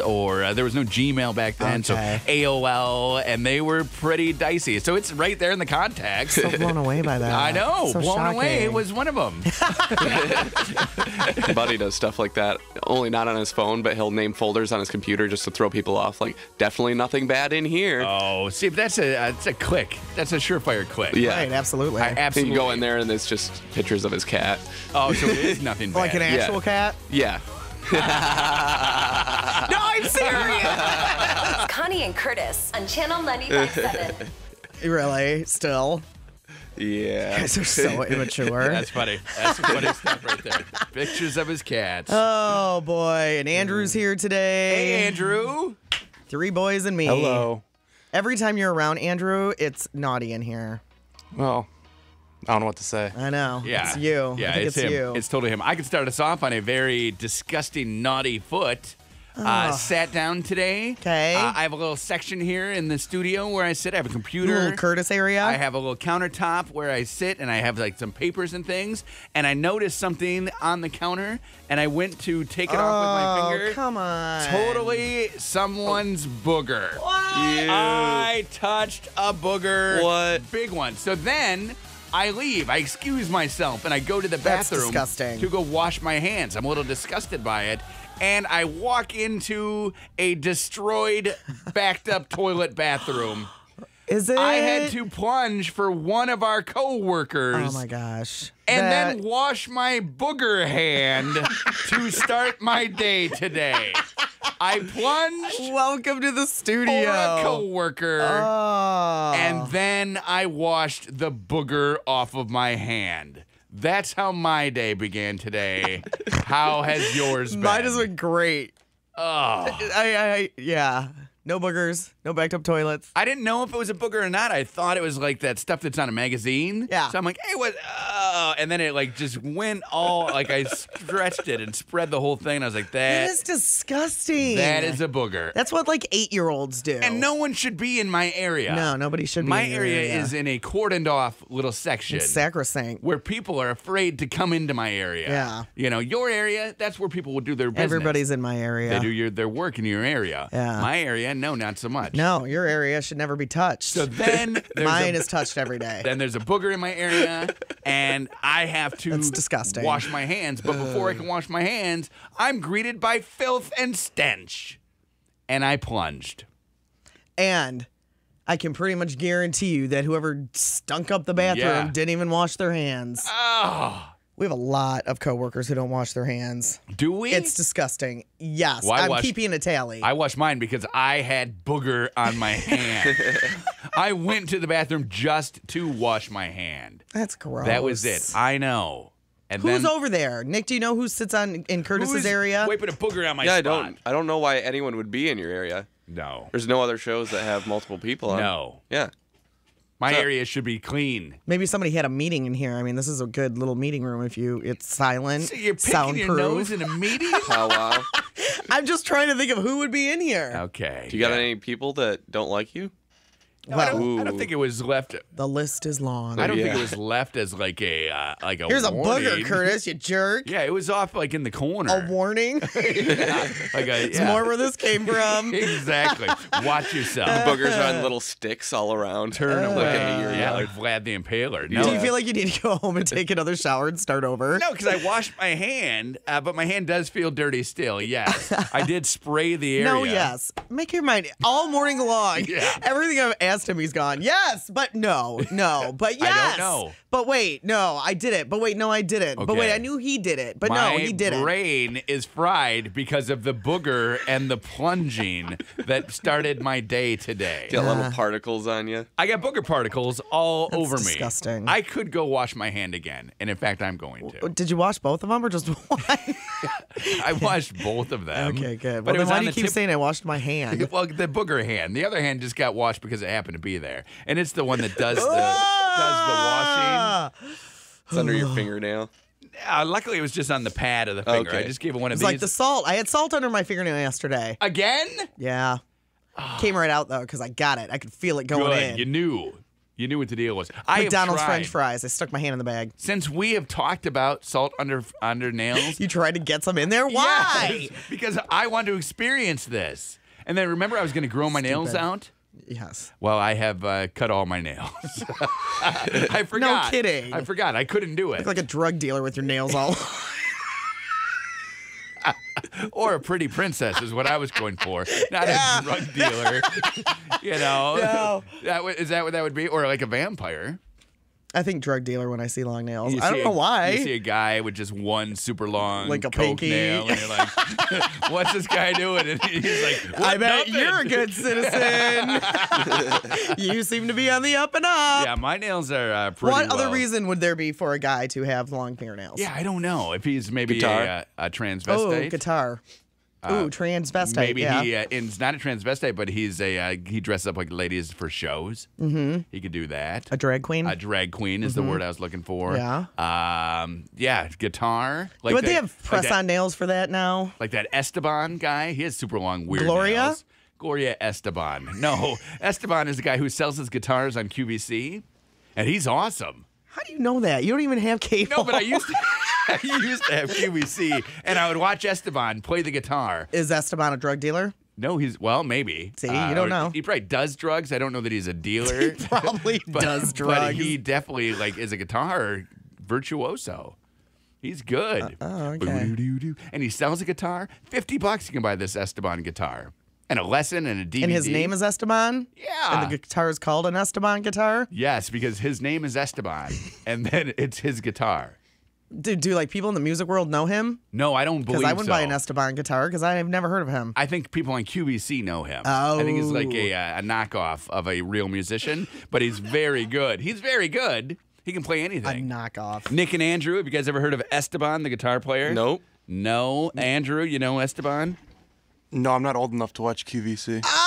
or uh, there was no Gmail back then, Okay. so AOL, and they were pretty dicey. So it's right there in the contacts. So blown away by that. I know, So blown away was one of them. Buddy does stuff like that. Only not on his phone, but he'll name folders on his computer just to throw people off. Like, definitely nothing bad in here. oh, see, that's a that's a click. That's a surefire click. Yeah. Right, absolutely. I And absolutely you go in there and it's just pictures of his cat. Oh, so it is nothing bad. like an actual cat. Yeah. No, I'm serious. Connie and Curtis on Channel 95.7. really? Still? Yeah. You guys are so immature. That's funny. That's funny stuff right there. Pictures of his cats. Oh boy, and Andrew's mm. here today. hey, Andrew. Three boys and me. Hello. Every time you're around Andrew, it's naughty in here. Well, I don't know what to say. I know. Yeah, It's you. Yeah, I think it's, it's, him. you. It's totally him. I could start us off on a very disgusting, naughty foot. Uh, sat down today. 'Kay. Uh, I have a little section here in the studio where I sit. I have a computer. little Curtis area. I have a little countertop where I sit and I have like some papers and things. And I noticed something on the counter and I went to take it off with my Oh, finger. come on. Totally someone's booger. You. I touched a booger. What? Big one. So then I leave. I excuse myself and I go to the That's bathroom disgusting. to go wash my hands. I'm a little disgusted by it. And I walk into a destroyed, backed up toilet bathroom. Is it? I had to plunge for one of our coworkers Oh my gosh. and That- then wash my booger hand to start my day today. I plunged Welcome to the for studio. a coworker. Oh. And then I washed the booger off of my hand. That's how my day began today. how has yours been? Mine has been great. Oh. I, I, yeah. No boogers. No backed up toilets. I didn't know if it was a booger or not. I thought it was like that stuff that's on a magazine. Yeah. So I'm like, hey, what? Uh, Oh. And then it like just went all like I stretched it and spread the whole thing. And I was like, That that is disgusting. that is a booger. That's what like eight year olds do. and no one should be in my area. No, nobody should be. In my your area, is in a cordoned off little section. It's sacrosanct. where people are afraid to come into my area. Yeah. You know, your area, that's where people will do their business. Everybody's in my area. They do your their work in your area. Yeah. My area, no, not so much. No, your area should never be touched. So then Mine a, is touched every day. then there's a booger in my area, and I have to That's disgusting. wash my hands. But before I can wash my hands, I'm greeted by filth and stench. And I plunged. And I can pretty much guarantee you that whoever stunk up the bathroom Yeah. didn't even wash their hands. Oh, We have a lot of coworkers who don't wash their hands. do we? It's disgusting. Yes, Well, I I'm wash- keeping a tally. I wash mine because I had booger on my hand. I went to the bathroom just to wash my hand. That's gross. That was it. I know. And Who's then over there? Nick, do you know who sits on in Curtis's who's area? Wiping a booger on my yeah, I don't. I don't know why anyone would be in your area. No. There's no other shows that have multiple people on. No. Yeah. My So- area should be clean. Maybe somebody had a meeting in here. I mean, this is a good little meeting room. If you, it's silent, So you're picking soundproof. your nose in a meeting? Powwow. I'm just trying to think of who would be in here. okay. Do you got any people that don't like you? No, I, don't, I don't think it was left. The list is long. I don't think it was left as like a uh, like a Here's a warning. booger, Curtis. You jerk. Yeah, it was off like in the corner. A warning. like a, It's yeah. more where this came from. exactly. Watch yourself. The Boogers are on little sticks all around. Turn Look away. at yeah, like Vlad the Impaler. No, Do you feel like you need to go home and take another shower and start over? No, because I washed my hand, uh, but my hand does feel dirty still. Yes, I did spray the area. No, yes. Make your mind all morning long. Yeah. Everything I've asked him, he's gone, yes, but no, no, but don't yes. know. But wait, no, I did it. But wait, no, I didn't. But wait, Okay. I knew he did it. But my no, he didn't. My brain is fried because of the booger and the plunging that started my day today. Got little uh-huh. particles on you. I got booger particles all That's over me. disgusting. I could go wash my hand again, and in fact, I'm going to. Did you wash both of them or just one? I washed both of them. okay, good. But Well, it then was why on do you the keep tip- saying I washed my hand? Well, the booger hand. The other hand just got washed because it happened to be there, and it's the one that does the does the washing. Ah! It's under your fingernail. Uh, luckily, it was just on the pad of the finger. I just gave it one of It's these. like the salt. I had salt under my fingernail yesterday. Again? Yeah. Came right out though because I got it. I could feel it going Good. in. You knew. You knew what the deal was. I have McDonald's tried- French fries. I stuck my hand in the bag. Since we have talked about salt under under nails, You tried to get some in there? Why? Yes, because I want to experience this. And then remember, I was going to grow my nails Stupid. out. Yes. Well, I have uh, cut all my nails. I forgot. No kidding. I forgot. I couldn't do it. Look like a drug dealer with your nails all. or a pretty princess is what I was going for, not a drug dealer. you know, No. that is that what that would be, or like a vampire? I think drug dealer when I see long nails. You I don't a- know why. You see a guy with just one super long Like a coke pinky. nail, and you're like, "What's this guy doing?" And he's like, I bet nothing." you're a good citizen. you seem to be on the up and up. Yeah, my nails are uh, pretty. what other reason would there be for a guy to have long fingernails? Yeah, I don't know if he's maybe Guitar. a, uh, a Oh, transvestite. guitar. Ooh, transvestite. Maybe yeah. he uh, is not a transvestite, but he's a uh, he dresses up like ladies for shows. Mm-hmm. He could do that. a drag queen. A drag queen is the word I was looking for. Yeah. Um. Yeah. Guitar. Like but they have press like that, on nails for that now. Like that Esteban guy. He has super long weird Gloria? nails. Gloria Esteban. No, Esteban is the guy who sells his guitars on QVC, and he's awesome. How do you know that? You don't even have cable. No, but I used to. I used to have QVC, and I would watch Esteban play the guitar. Is Esteban a drug dealer? No, he's well, maybe. Uh, See, you don't know. He probably does drugs. I don't know that he's a dealer. he Probably but, does But drugs. he definitely like is a guitar virtuoso. He's good. oh, okay. And he sells a guitar. Fifty bucks you can buy this Esteban guitar. And a lesson and a DVD. and his name is Esteban? Yeah. And the guitar is called an Esteban guitar? Yes, because his name is Esteban. and then it's his guitar. Do, do like people in the music world know him? No, I don't believe Because I wouldn't buy an Esteban guitar because I've never heard of him. I think people on QVC know him. Oh. I think he's like a, a knockoff of a real musician, but he's very good. He's very good. He can play anything. A anything. knockoff. Nick and Andrew, have you guys ever heard of Esteban, the guitar player? Nope. No, Andrew, you know Esteban? No, I'm not old enough to watch QVC. S- ah!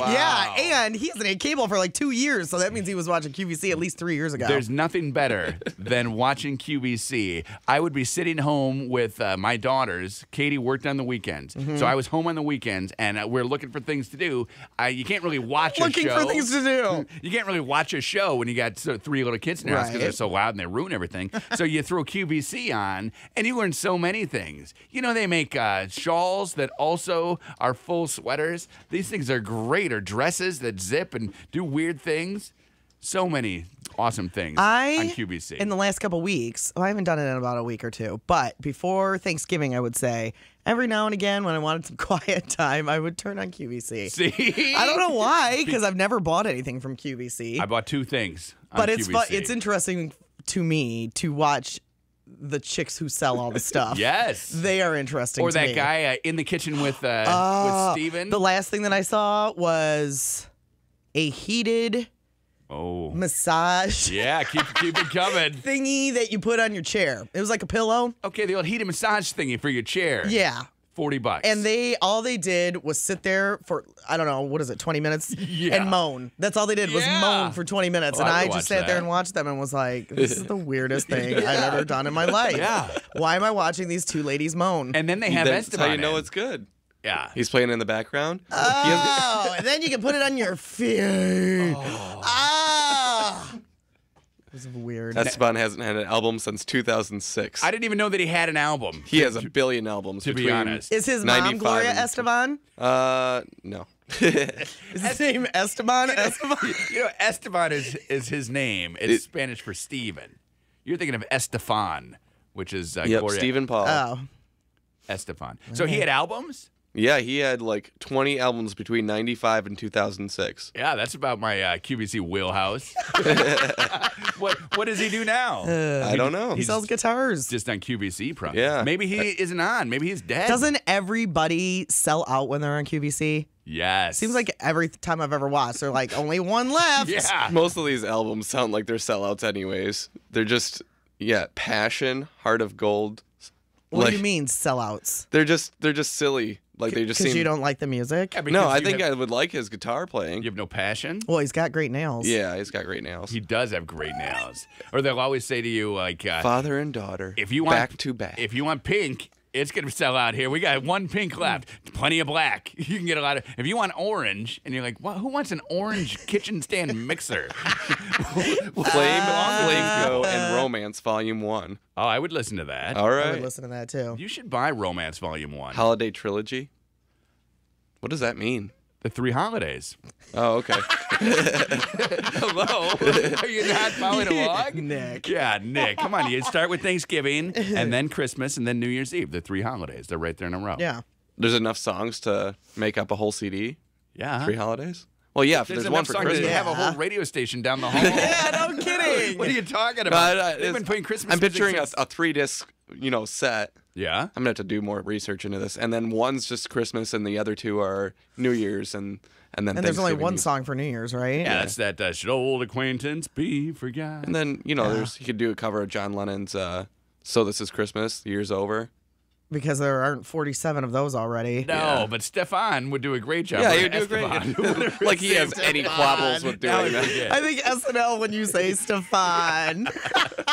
Wow. yeah. And he hasn't had cable for like two years, so that means he was watching QVC at least three years ago. There's nothing better than watching QVC. I would be sitting home with uh, my daughters. Katie worked on the weekends, Mm-hmm. so I was home on the weekends, and uh, we're looking for things to do. Uh, you can't really watch Looking a show. Looking for things to do. You can't really watch a show when you got so, three little kids in your house because they're so loud and they ruin everything. so you throw QVC on, and you learn so many things. You know, they make uh, shawls that also are full sweaters. These things are great, or dresses that zip and do weird things. So many awesome things I on QVC. in the last couple weeks. Well, I haven't done it in about a week or two, but before Thanksgiving, I would say every now and again when I wanted some quiet time, I would turn on QVC. See, I don't know why, because I've never bought anything from QVC. I bought two things. but it's QVC. it's interesting to me to watch the chicks who sell all the stuff. Yes. they are interesting. or that me. guy uh, in the kitchen with uh, Oh, with Steven. The last thing that I saw was a heated oh, massage yeah. Keep keep it coming. thingy that you put on your chair. It was like a pillow. Okay, the old heated massage thingy for your chair. Yeah. 40 bucks. And they all they did was sit there for I don't know what is it 20 minutes Yeah. and moan. That's all they did was Yeah. moan for 20 minutes, Oh, and I I just watch sat there and watched them and was like, "This is the weirdest thing I've ever done in my life. Yeah. Why am I watching these two ladies moan? And then they have That's Esteban. how you know in. it's good. Yeah. He's playing in the background. oh, and then you can put it on your feet. Ah. This is weird. Esteban hasn't had an album since 2006. I didn't even know that he had an album. he has a billion albums. to be honest. is his mom Gloria and- Esteban? Uh, no. Is his name Esteban? Esteban? you know, Esteban is is his name. It's Spanish for Stephen. You're thinking of Estefan, which is uh, yep, Gloria Stephen Paul. Oh. Estefan. So he had albums? Yeah, he had like 20 albums between 95 and 2006. Yeah, that's about my uh, QVC wheelhouse. what what does he do now? I don't know. He sells guitars. Just on QVC, probably. Yeah. Maybe he isn't on. Maybe he's dead. Doesn't everybody sell out when they're on QVC? Yes. Seems like every time I've ever watched, they're like only one left. Yeah. Most of these albums sound like they're sellouts, anyways. They're just, yeah, Passion, Heart of Gold. What Like, do you mean sellouts? They're just, they're just silly. Like they just Because seem. you don't like the music? Yeah, no, I you think have, I would like his guitar playing. you have no passion. Well, he's got great nails. Yeah, he's got great nails. He does have great nails. Or they'll always say to you like, uh, Father and daughter. if you want back to back. if you want pink, it's gonna sell out here. We got one pink hmm. left. plenty of black. You can get a lot of. If you want orange, and you're like, what, who wants an orange kitchen stand mixer? Flame, Flame Go, uh, and Romance Volume 1. Oh, I would listen to that. All I right. would listen to that too. You should buy Romance Volume One. Holiday Trilogy. What does that mean? The three holidays. Oh, okay. Hello, are you not following along? Nick. Yeah, Nick. Come on, you start with Thanksgiving, and then Christmas, and then New Year's Eve. The three holidays. They're right there in a row. Yeah. There's enough songs to make up a whole CD. yeah. Three holidays. Well, yeah. If There's, there's, one enough for songs Christmas. to have a whole radio station down the hall. Yeah, no kidding. What are you talking about? I- I- They've been playing Christmas. I'm music picturing a, a three disc, you know, set. Yeah. I'm gonna have to do more research into this, and then one's just Christmas, and the other two are New Year's, and and then and there's only one Eve. song for New Year's, right? Yeah, that's that. Uh, should old acquaintance be forgot? And then you know, there's you could do a cover of John Lennon's uh, "So This Is Christmas." The year's over. Because there aren't 47 of those already. no, Yeah. but Stefan would do a great job. Yeah, he would do a great. Esteban. like he has any quabbles with doing that. I think SNL when you say Stefan.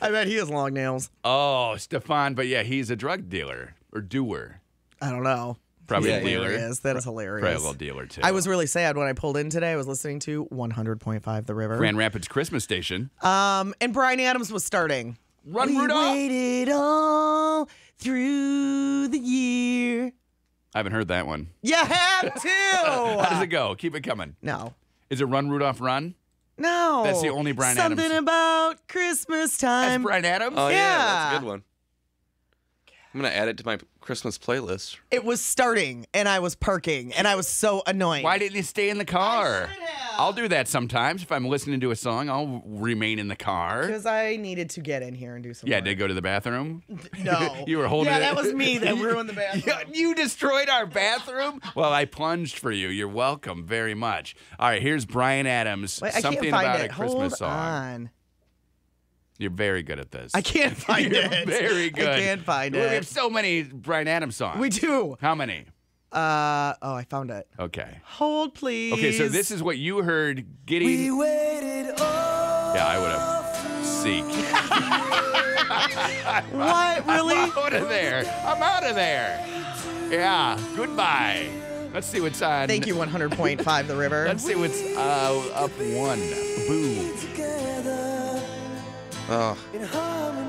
I bet he has long nails. Oh, Stefan, but yeah, he's a drug dealer or doer. I don't know. Probably Yeah, a dealer. Hilarious. That is Probably a hilarious. little dealer too. I was really sad when I pulled in today. I was listening to 100.5 The River. Grand Rapids Christmas Station. Um, and Bryan Adams was starting. Run we Rudolph. waited all through the year. I haven't heard that one. You have to. How does it go? Keep it coming. No. Is it Run Rudolph Run? No. That's the only Bryan Something Adams. about Christmas That's time. Bryan Adams. Oh yeah. that's Yeah. a good one. I'm gonna add it to my Christmas playlist. it was starting and I was parking and I was so annoyed. Why didn't you stay in the car? I'll do that sometimes. If I'm listening to a song, I'll remain in the car. Because I needed to get in here and do some Yeah, work. did go to the bathroom? No. You were holding Yeah, it- that was me that ruined the bathroom. Yeah, you destroyed our bathroom? Well, I plunged for you. You're welcome very much. All right, here's Bryan Adams. Wait, Something about it. a Christmas Hold song. on. You're very good at this. I can't find You're it. Very good. I can't find We have so many Bryan Adams songs. We do. How many? Uh oh, I found it. Okay. Hold please. Okay, so this is what you heard getting. We waited all yeah, I would have. Seek. What? Really? I'm out of there. I'm out of there. Yeah. Goodbye. Let's see what's on. Thank you, 100.5 The River. Let's see what's uh, up one. Boo. Oh,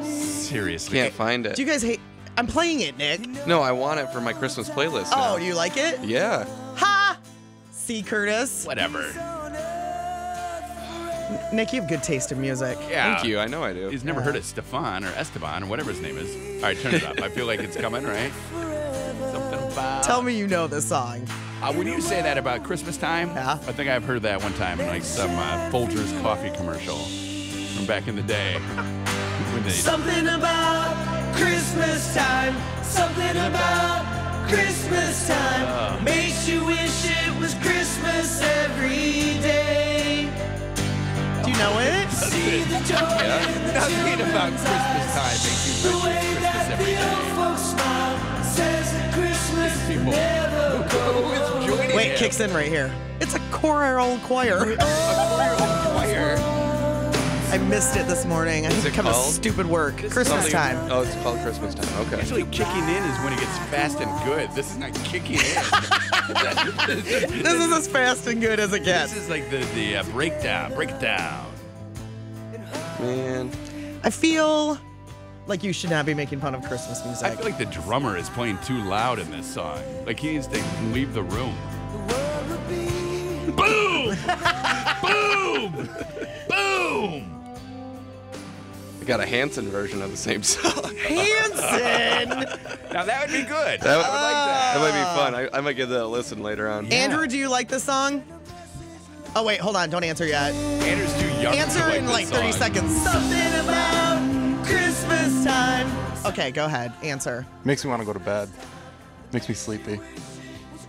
Seriously. can't find it. Do you guys hate? I'm playing it, Nick. no, I want it for my Christmas playlist. Oh, you like it? Yeah. Ha! See, Curtis. Whatever. Nick, you have good taste in music. Yeah. Thank you. I know I do. He's never heard of Stefan or Esteban or whatever his name is. All right, turn it up. I feel like it's coming, right? Something about. Tell me you know this song. Uh, when you say that about Christmas time, Yeah. I think I've heard that one time in like some uh, Folgers coffee commercial from back in the day. Something about Christmas time. Something about Christmas time uh. makes you wish it was Christmas every day. Do you know it? See the joy in the nothing about children's Christmas eyes. time makes you The wish way it was that Christmas every the old folks smile says that Christmas People. never Who is Wait, him? kicks in right here. It's a choral choir. A four-year-old choir. I missed it this morning. I had to it come to called? stupid work. Christmas time. Oh, it's called Christmas time. Okay. Usually kicking in is when it gets fast and good. This is not kicking in. This is as fast and good as it gets. This is like the the uh, breakdown. Breakdown. Man. I feel like you should not be making fun of Christmas music. I feel like the drummer is playing too loud in this song. Like he needs to leave the room. Boom! Boom! Boom! I got a Hanson version of the same song. Hanson! Now that would be good. That would- I would like that. That might be ah. fun. I, I might give that a listen later on. Andrew, do you like this song? Oh, wait, hold on. Don't answer yet. Andrew's too young. to Answer like in this like 30 song. seconds. Something about Christmas time. Okay, go ahead. Answer. Makes me want to go to bed. Makes me sleepy.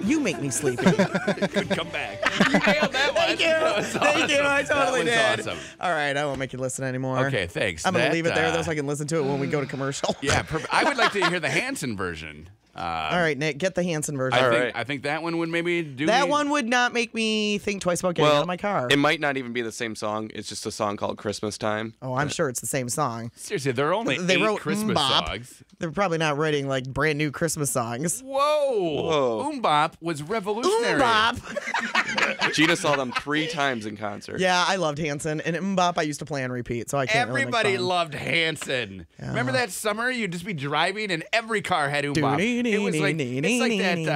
You make me sleepy. Good come back. You nailed that one. Thank you. That was Thank you. I awesome. totally that did. was Awesome. All right, I won't make you listen anymore. Okay, thanks. I'm gonna That, leave it there though, uh, so I can listen to it when we go to commercial. Yeah, perfect. I would like to hear the Hanson version Um, All right, Nick, get the Hanson version. I All think right. I think that one would maybe do that me- one would not make me think twice about getting out Well, of my car. it might not even be the same song. It's just a song called Christmas Time. oh, I'm sure it's the same song. Seriously, there are only They eight wrote Christmas MMMBop. songs. They're probably not writing like brand new Christmas songs. Whoa! Whoa. MMMBop was revolutionary. MMMBop. Gina saw them three times in concert. yeah, I loved Hanson and MMMBop. I used to play on repeat, so I can't. really make Everybody fun. loved Hanson. Remember that summer? You'd just be driving and every car had MMMBop. It was like, it's like that. Uh,